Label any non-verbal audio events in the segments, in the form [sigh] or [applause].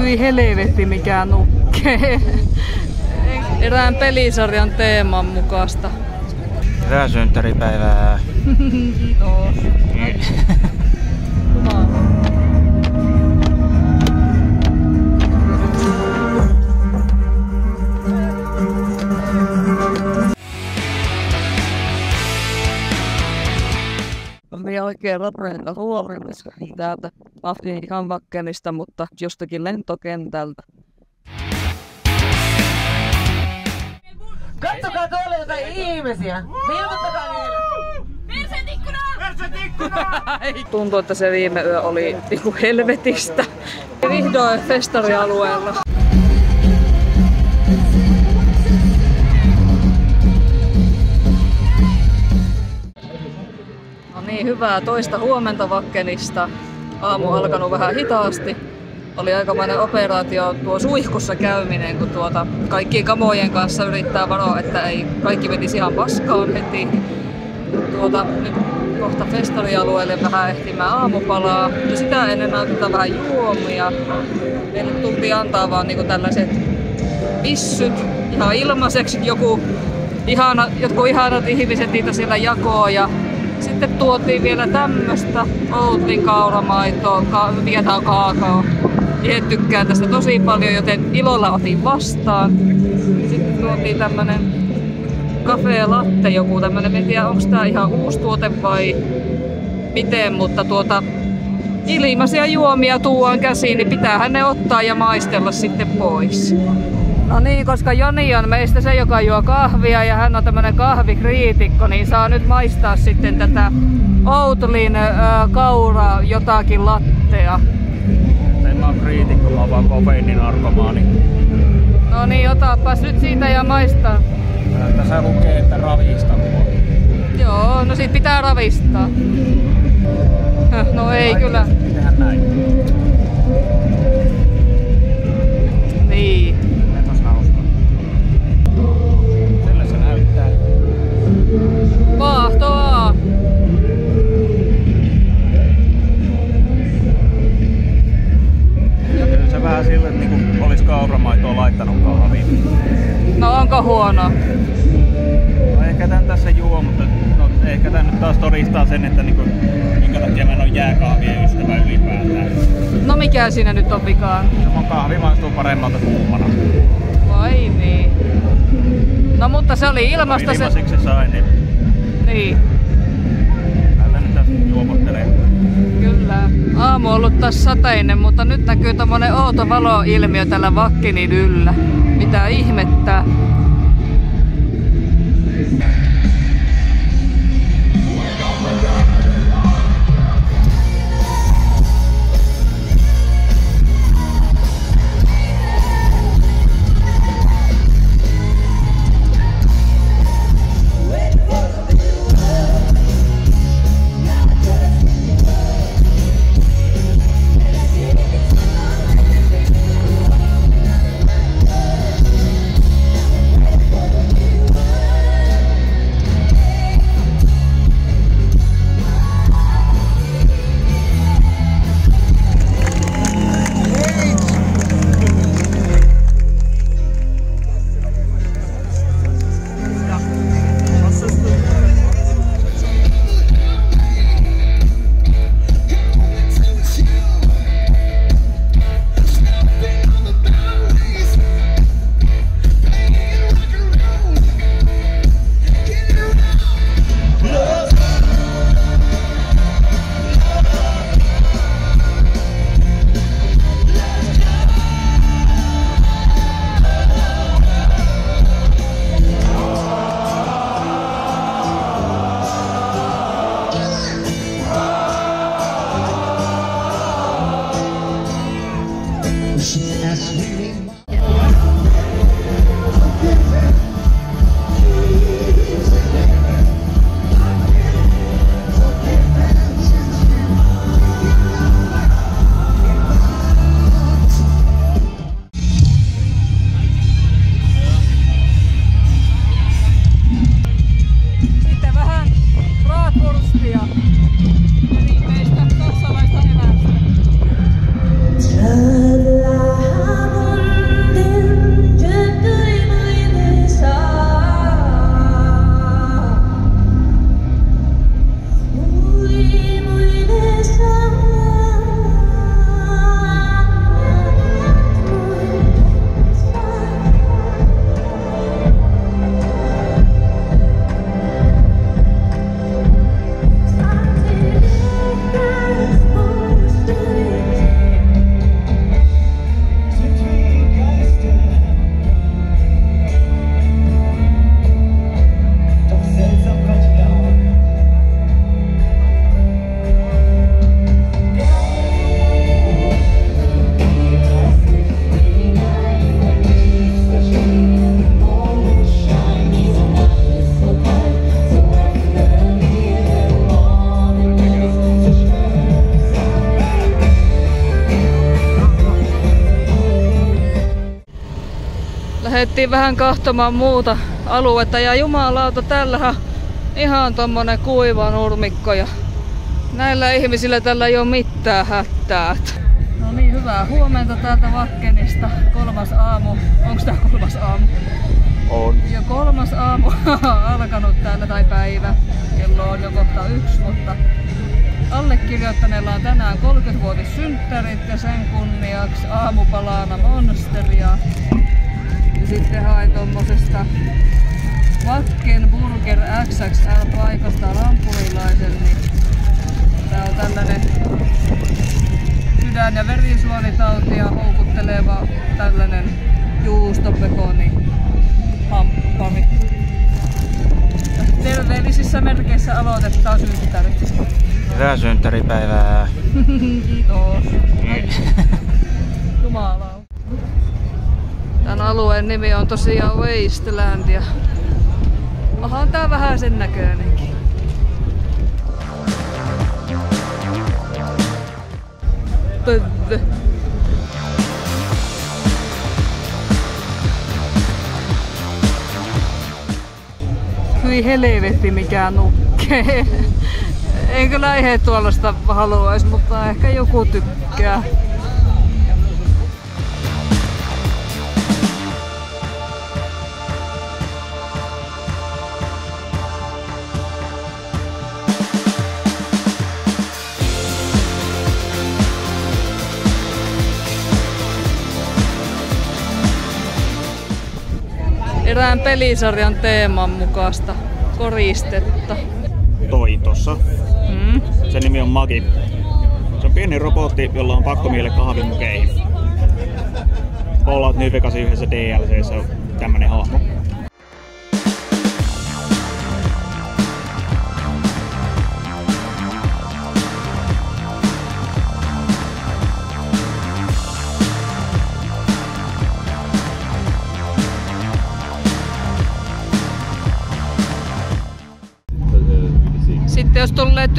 Hyi helvetti mikä nukkee. Erään pelisarjan teeman mukaista. Hyvää synttäripäivää. [laughs] Kiitos. Oli oikein rapeita huorimassa täältä Afrikan vakkenista, mutta jostakin lentokentältä. Katsokaa tuolla jotain ihmisiä! Ilmoittakaa niille! Tuntuu, että se viime yö oli niinku helvetistä. Vihdoin festarialueella. Niin, hyvää toista huomenta Vakkenista. Aamu alkanut vähän hitaasti. Oli aikamoinen operaatio tuo suihkussa käyminen, kun tuota kaikkien kamojen kanssa yrittää varoa, että ei kaikki menisi ihan paskaan heti. Tuota, nyt kohta festarialueelle vähän ehtimään aamupalaa. Ja sitä ennen antaa vähän juomia. Meille tultiin antaa vaan niinku tällaiset pissyt ihan ilmaiseksi. Joku ihana, jotkut ihanat ihmiset niitä siellä jakoo ja sitten tuotiin vielä tämmöstä Outlin kauramaitoa, ka- mikä tää on kaakao. Itse tykkään tästä tosi paljon, joten ilolla otin vastaan. Sitten tuotiin tämmönen Cafe Latte joku tämmönen, en tiedä onko tää ihan uusi tuote vai miten, mutta tuota ilmaisia juomia tuon käsiin, niin pitäähän ne ottaa ja maistella sitten pois. No niin, koska Joni on meistä se, joka juo kahvia ja hän on tämmönen kahvikriitikko, niin saa nyt maistaa sitten tätä Outlin äh, kaura jotakin lattea. En mä oon kriitikko, mä oon vaan kofeiininarkomaani. No niin, otapas nyt siitä ja maistaa. Tässä lukee, että ravista. Joo, no sit pitää ravistaa. No ei kyllä. Tehdään näin. Ja kyllä se vähän sille, että niinku olis kauramaitoa laittanut kahviin. No onko huono? No ehkä tän tässä juo, mutta no, ehkä tän nyt taas todistaa sen, että niinku, minkä takia mä en oo jääkahvien ystävä ylipäätään. No mikä siinä nyt on vikaan? Ja mun kahvi maistuu paremmalta kuumana. Vai niin. No mutta se oli ilmasta se... Ilmaiseksi sain, niin Niin, näytän nyt tässä juopottelee. kyllä. Aamu on ollut taas sateinen, mutta nyt näkyy tommonen outo valoilmiö tällä Vakkinin yllä. Mitä ihmettä. Lähettiin vähän kahtomaan muuta aluetta ja jumalauta, tällähän ihan tommonen kuiva nurmikko ja näillä ihmisillä tällä ei ole mitään hätää. No niin, hyvää huomenta täältä Vakkenista. Kolmas aamu. Onko tää kolmas aamu? On. Jo kolmas aamu [laughs] alkanut täällä tai päivä. Kello on jo kohta yksi, mutta allekirjoittaneella on tänään 30-vuotissynttärit ja sen kunniaksi aamupalaana Monsteria. Sitten hain tommosesta Vakken Burger XXL paikasta lampurilaisen, niin tää on tällainen sydän- ja verisuonitautia houkutteleva tällainen juustopekoni hamppari. Terveellisissä merkeissä aloitetaan synttärit. Hyvää synttäripäivää. [laughs] Kiitos. Jumala. Tän alueen nimi on tosiaan Wasteland ja onhan tää vähän sen näköinenkin. Pöllö. Hyi helvetti mikä nukkee. En kyllä ihan tuollaista haluaisi, mutta ehkä joku tykkää. Erään pelisarjan teeman mukaista koristetta. Toi tossa. Mm. Sen nimi on Magi. Se on pieni robotti, jolla on pakko miele kahvimukeihin. Fallout New Vegasin yhdessä DLCssä on tämmönen hahmo.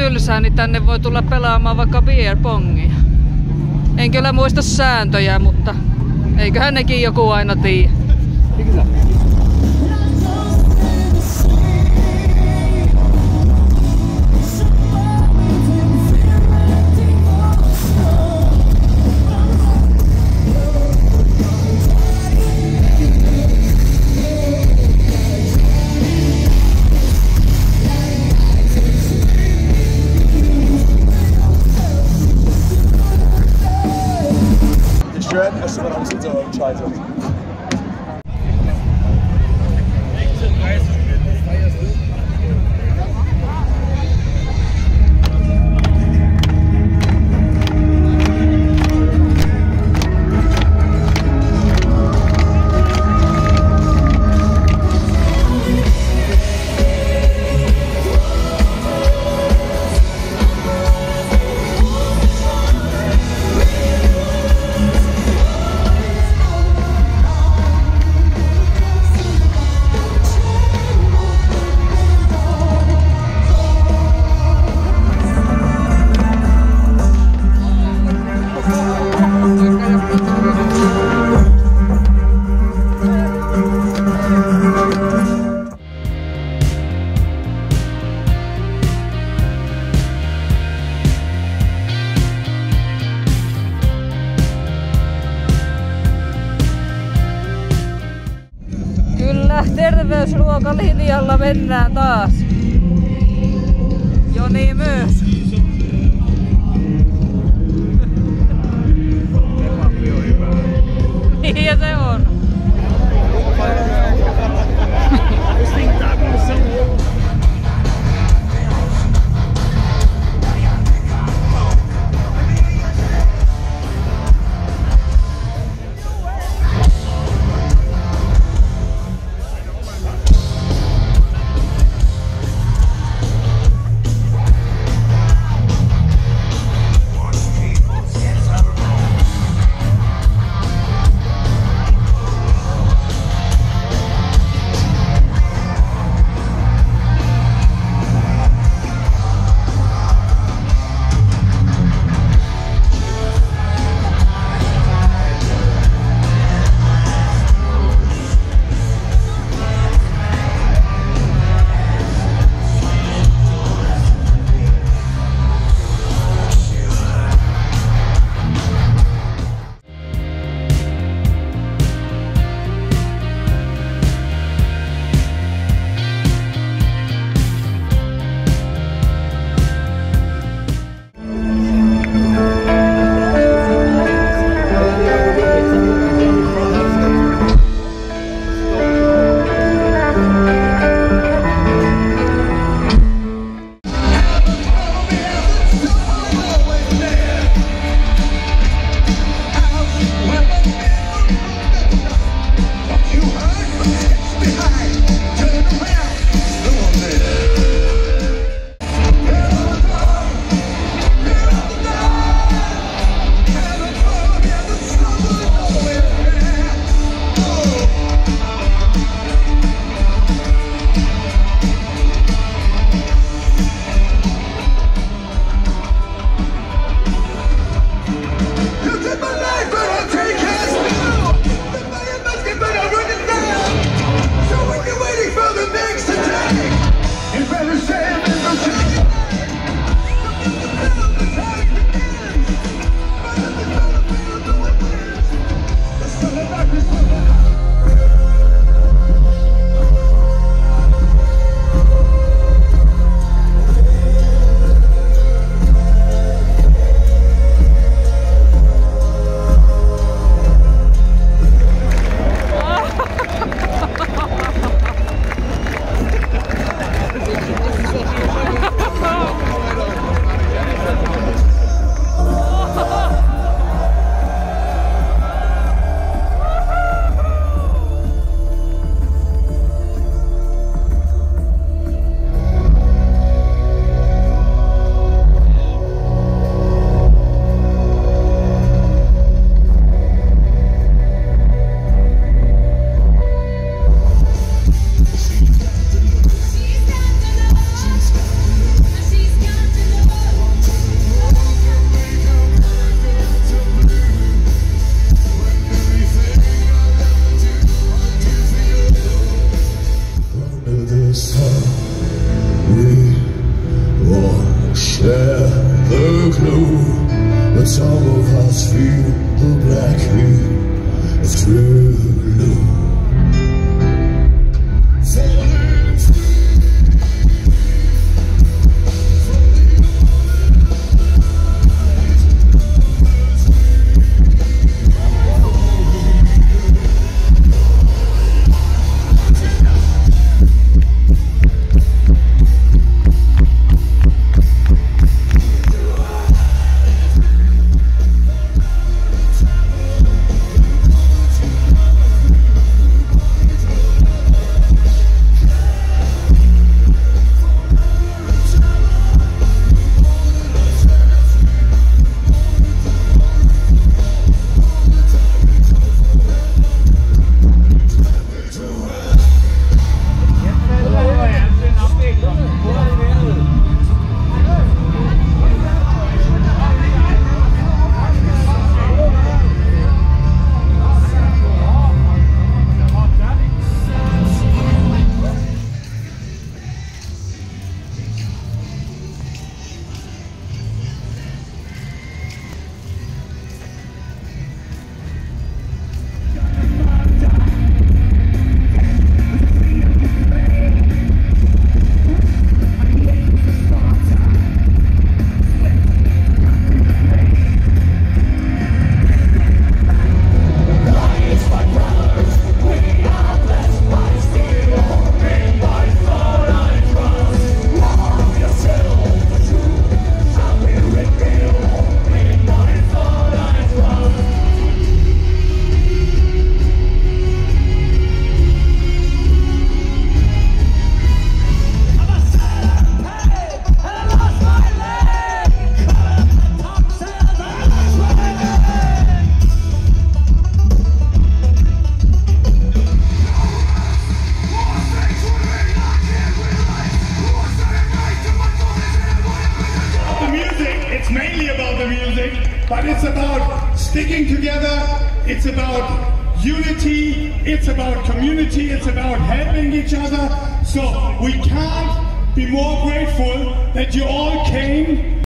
Tylsää, niin tänne voi tulla pelaamaan vaikka beer pongia. En kyllä muista sääntöjä, mutta eiköhän nekin joku aina tiedä. Taas. Joni myös. Niin [laughs] ja se on. Some of us feel the black heat of truth.